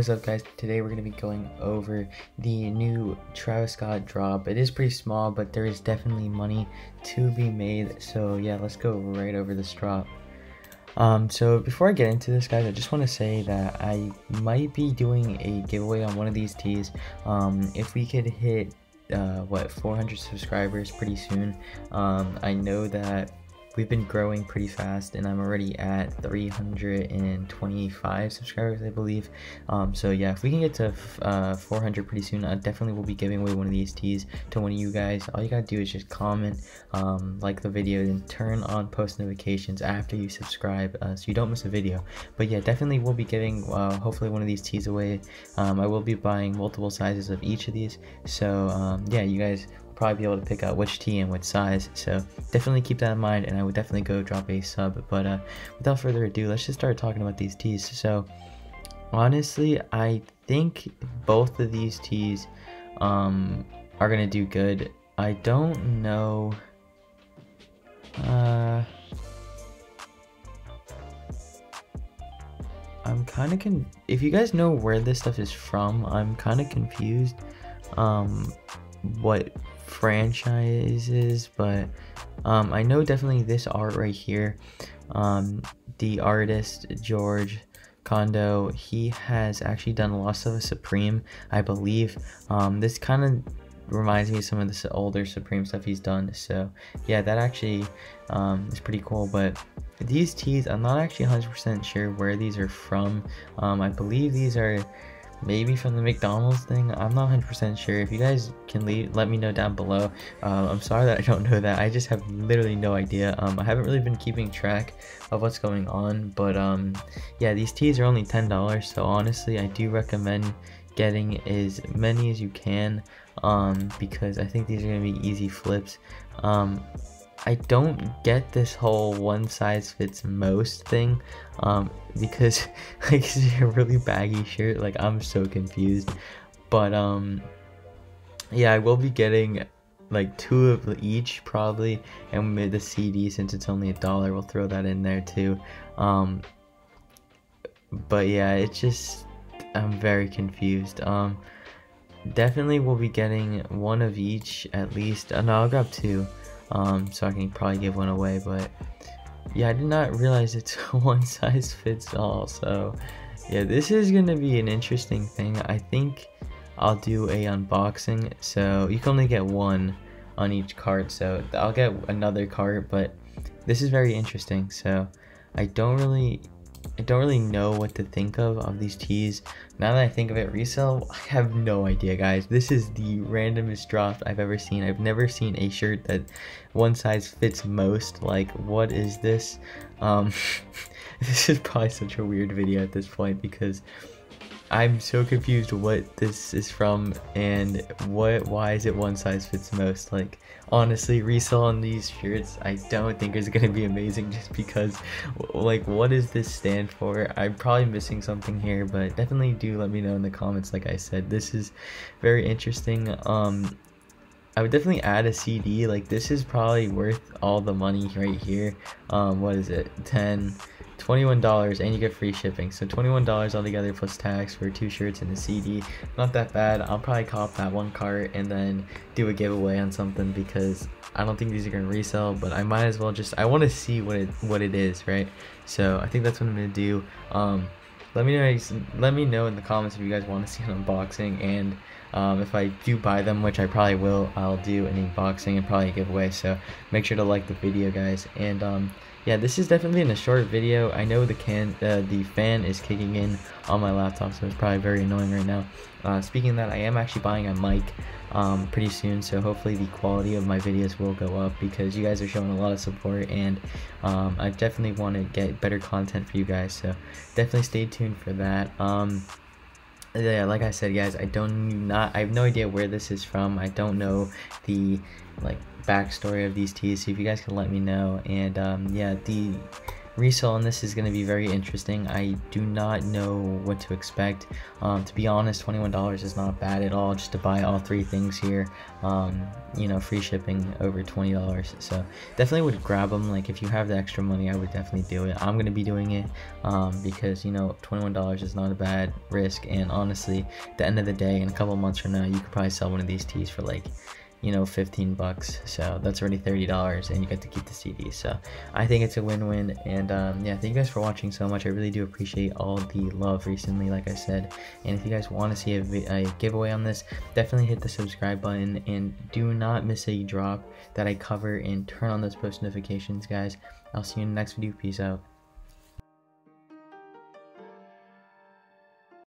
Is up guys? Today we're going to be going over the new Travis Scott drop. It is pretty small, but there is definitely money to be made. So yeah, let's go right over this drop. Um, so before I get into this guys, I just want to say that I might be doing a giveaway on one of these tees. Um, if we could hit uh, what 400 subscribers pretty soon. Um, I know that we've been growing pretty fast and i'm already at 325 subscribers i believe. Um, so yeah if we can get to uh, 400 pretty soon i definitely will be giving away one of these tees to one of you guys. All you gotta do is just comment um, like the video and turn on post notifications after you subscribe uh, so you don't miss a video. But yeah definitely we'll be giving uh, hopefully one of these tees away. Um, i will be buying multiple sizes of each of these. So um, yeah you guys probably be able to pick out which tee and which size. So definitely keep that in mind, and I would definitely go drop a sub. But uh, without further ado, let's just start talking about these tees. So honestly, I think both of these tees um, are gonna do good. I don't know. Uh, I'm kind of con. If you guys know where this stuff is from, I'm kind of confused. Um, what franchises, but um, I know definitely this art right here. Um, the artist George Condo, he has actually done Lost of a Supreme, I believe. Um, this kind of reminds me of some of the older Supreme stuff he's done. So yeah, that actually um, is pretty cool. But these tees, I'm not actually 100% sure where these are from. Um, I believe these are maybe from the McDonald's thing. I'm not 100% sure. If you guys can leave, let me know down below. Uh, I'm sorry that I don't know that. I just have literally no idea. Um, I haven't really been keeping track of what's going on, but um, yeah, these tees are only $10. So honestly, I do recommend getting as many as you can um, because I think these are going to be easy flips. Um, I don't get this whole one size fits most thing um, because like it's a really baggy shirt like I'm so confused. But um yeah I will be getting like two of each probably and the CD since it's only a dollar we'll throw that in there too. Um but yeah it's just I'm very confused. Um definitely will be getting one of each at least. Uh, no I'll grab two um, so I can probably give one away. But yeah, I did not realize it's one size fits all. So yeah, this is gonna be an interesting thing. I think I'll do a unboxing. So you can only get one on each cart. So I'll get another cart, but this is very interesting. So I don't really I don't really know what to think of of these tees. Now that I think of it, resale, I have no idea, guys. This is the randomest drop I've ever seen. I've never seen a shirt that one size fits most. Like, what is this? Um, this is probably such a weird video at this point because I'm so confused what this is from and what why is it one size fits most? Like honestly reselling these shirts I don't think is gonna be amazing just because like what does this stand for? I'm probably missing something here but definitely do let me know in the comments like I said. This is very interesting. Um I would definitely add a CD like this is probably worth all the money right here. Um what is it? 10 $21 and you get free shipping. So $21 altogether plus tax for two shirts and a CD. Not that bad. I'll probably cop that one cart and then do a giveaway on something because I don't think these are gonna resell, but I might as well just I want to see what it what it is, right? So I think that's what I'm gonna do. Um, let me know let me know in the comments if you guys want to see an unboxing and um, if I do buy them, which I probably will, I'll do an unboxing and probably a giveaway. So make sure to like the video, guys. And um, yeah, this is definitely in a short video. I know the can uh, the fan is kicking in on my laptop, so it's probably very annoying right now. Uh, speaking of that, I am actually buying a mic um, pretty soon, so hopefully the quality of my videos will go up because you guys are showing a lot of support, and um, I definitely want to get better content for you guys. So definitely stay tuned for that. Um, yeah, like I said, guys, I don't not I have no idea where this is from. I don't know the like backstory of these tees. So if you guys can let me know, and um, yeah, the resale on this is going to be very interesting. I do not know what to expect. Um, to be honest, $21 is not bad at all just to buy all three things here. Um, you know, free shipping over $20. So definitely would grab them. Like if you have the extra money, I would definitely do it. I'm going to be doing it um, because, you know, $21 is not a bad risk. And honestly, at the end of the day, in a couple months from now, you could probably sell one of these tees for like you know 15 bucks. So that's already 30 dollars and you get to keep the cd so i think it's a win-win. And um, yeah thank you guys for watching so much. I really do appreciate all the love recently like i said. And if you guys want to see a, a giveaway on this definitely hit the subscribe button. And do not miss a drop that i cover and turn on those post notifications guys. I'll see you in the next video. Peace out